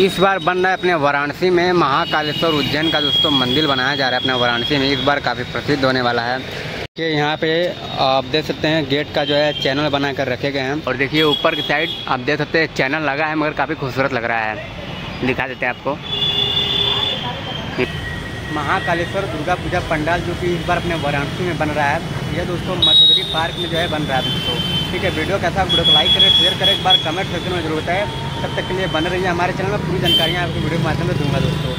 इस बार बन रहा है अपने वाराणसी में महाकालेश्वर उज्जैन का दोस्तों मंदिर बनाया जा रहा है अपने वाराणसी में। इस बार काफ़ी प्रसिद्ध होने वाला है। कि यहाँ पे आप देख सकते हैं गेट का जो है चैनल बना कर रखे गए हैं। और देखिए ऊपर की साइड आप देख सकते हैं चैनल लगा है, मगर काफ़ी खूबसूरत लग रहा है। दिखा देते हैं आपको। महाकालेश्वर दुर्गा पूजा पंडाल, जो कि इस बार अपने वाराणसी में बन रहा है। यह दोस्तों मधुबरी पार्क में जो है बन रहा है दोस्तों। ठीक है, वीडियो कैसा वीडियो को लाइक करें, शेयर करें एक बार कमेंट सेक्शन में ज़रूरत है तब तक के लिए बन रही है हमारे चैनल में, पूरी जानकारियाँ आपको वीडियो के माध्यम से दूँगा दोस्तों।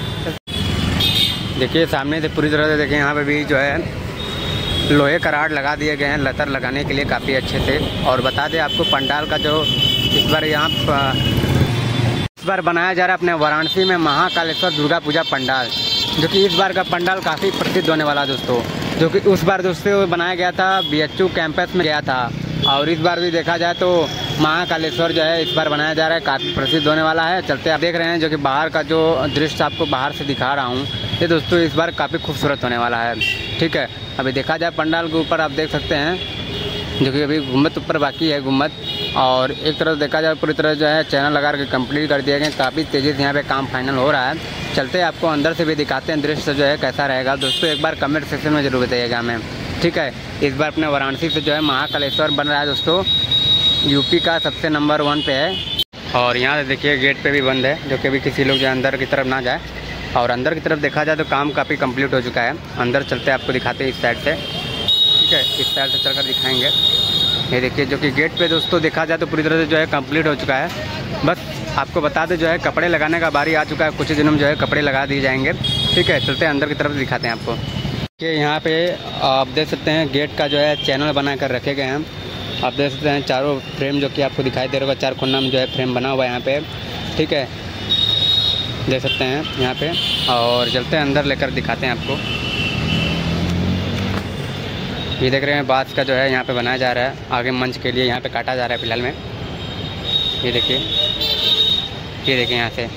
देखिए, सामने से पूरी तरह से देखिए, यहाँ पर भी जो है लोहे का राड लगा दिए गए हैं, लतर लगाने के लिए काफ़ी अच्छे से। और बता दें, आपको पंडाल का जो इस बार यहाँ इस बार बनाया जा रहा है अपने वाराणसी में महाकालेश्वर दुर्गा पूजा पंडाल। जो कि इस बार का पंडाल काफ़ी प्रसिद्ध होने वाला दोस्तों, जो कि उस बार दोस्तों बनाया गया था बीएचयू कैंपस में गया था। और इस बार भी देखा जाए तो महाकालेश्वर जो है, इस बार बनाया जा रहा है, काफ़ी प्रसिद्ध होने वाला है। चलते आप देख रहे हैं जो कि बाहर का जो दृश्य आपको बाहर से दिखा रहा हूँ, ये दोस्तों इस बार काफ़ी खूबसूरत होने वाला है। ठीक है, अभी देखा जाए पंडाल के ऊपर आप देख सकते हैं, जो कि अभी गुंबद ऊपर बाकी है, गुंबद। और एक तरफ़ देखा जाए पूरी तरह जो है, चैनल लगा के कंप्लीट कर दिया गया काफ़ी तेज़ी से यहाँ पे काम फाइनल हो रहा है। चलते हैं, आपको अंदर से भी दिखाते हैं दृश्य जो है, कैसा रहेगा। दोस्तों, एक बार कमेंट सेक्शन में ज़रूर बताइएगा हमें। ठीक है? इस बार अपने वाराणसी से जो है महाकालेश्वर बन रहा है, दोस्तों। यूपी का सबसे नंबर वन पे है। और यहाँ से देखिए गेट पे भी बंद है, जो कि अभी किसी लोग जो अंदर की तरफ़ ना जाए। और अंदर की तरफ़ देखा जाए तो काम काफ़ी कंप्लीट हो चुका है। अंदर चलते आपको दिखाते हैं इस साइड से। ठीक है? इस साइड से चलकर दिखाएँगे। ये देखिए, जो कि गेट पे दोस्तों देखा जाए तो पूरी तरह से जो है कंप्लीट हो चुका है। बस आपको बता दें, जो है, कपड़े लगाने का बारी आ चुका है। कुछ ही दिनों में, जो है, कपड़े लगा दिए जाएँगे। ठीक है, चलते हैं, अंदर की तरफ़ दिखाते हैं आपको। कि यहाँ पे, आप देख सकते हैं, गेट का जो है, चैनल बना कर रखे गए हैं। आप देख सकते हैं, चारों फ्रेम जो कि आपको दिखाई दे रहा होगा, चार कोना में जो है, फ्रेम बना हुआ है यहाँ पे। ठीक है, देख सकते हैं यहाँ पे। और चलते हैं, अंदर लेकर दिखाते हैं आपको। ये देख रहे हैं, बाँस का जो है, यहाँ पे बनाया जा रहा है। आगे मंच के लिए यहाँ पे काटा जा रहा है, फ़िलहाल में। ये देखिए। ये देखें यहाँ से।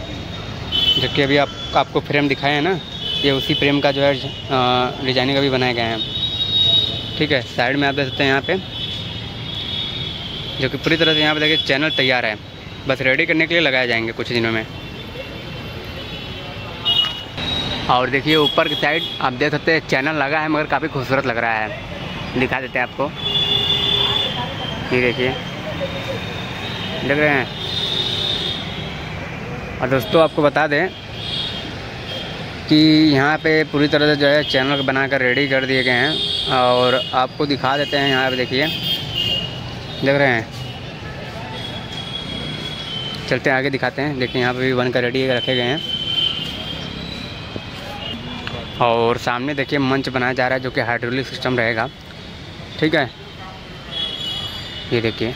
जो कि अभी आप, आपको फ्रेम दिखाए हैं ना, ये उसी फ्रेम का जो है डिज़ाइनिंग अभी बनाए गए हैं। ठीक है, साइड में आप देख सकते हैं यहाँ पे, जो कि पूरी तरह से यहाँ पे देखिए चैनल तैयार है। बस रेडी करने के लिए लगाए जाएँगे कुछ दिनों में। और देखिए ऊपर की साइड, आप देख सकते हैं चैनल लगा है, मगर काफ़ी खूबसूरत लग रहा है। दिखा देते हैं आपको। ये देखिए। देख रहे हैं? और दोस्तों, आपको बता दें कि यहाँ पे पूरी तरह से जो है चैनल बनाकर रेडी कर दिए गए हैं और आपको दिखा देते हैं यहाँ पे देखिए। देख रहे हैं? चलते हैं, आगे दिखाते हैं। देखिए, यहाँ पे भी बनकर रेडी रखे गए हैं। और सामने देखिए, मंच बनाया जा रहा है जो कि हाइड्रोलिक सिस्टम रहेगा। ठीक है? ये देखिए,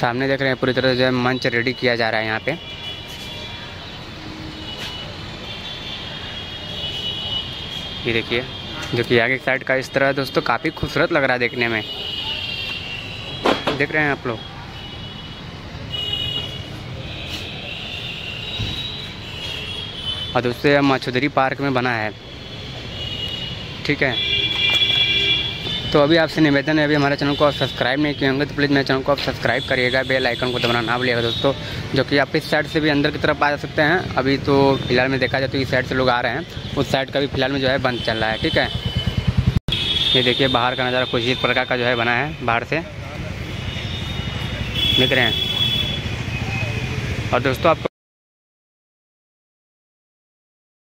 सामने देख रहे हैं, पूरी तरह से जो है मंच रेडी किया जा रहा है यहाँ पर ये देखिए, जो कि आगे साइड का इस तरह दोस्तों, काफ़ी खूबसूरत लग रहा है देखने में। देख रहे हैं आप लोग। और दोस्तों, यह मछुदरी पार्क में बना है। ठीक है। तो अभी आपसे निवेदन है, अभी हमारे चैनल को आप सब्सक्राइब नहीं किए होंगे तो प्लीज़ मेरे चैनल को आप सब्सक्राइब करिएगा, बेल आइकन को दबाना ना भूलिएगा दोस्तों, जो कि आप इस साइड से भी अंदर की तरफ़ आ जा सकते हैं। अभी तो फ़िलहाल में देखा जाए तो इस साइड से लोग आ रहे हैं, उस साइड का भी फ़िलहाल में जो है बंद चल रहा है, ठीक है? ये देखिए, बाहर का नज़ारा कुछ इस प्रकार का जो है बना है, बाहर से। दिख रहे हैं। और दोस्तों आपको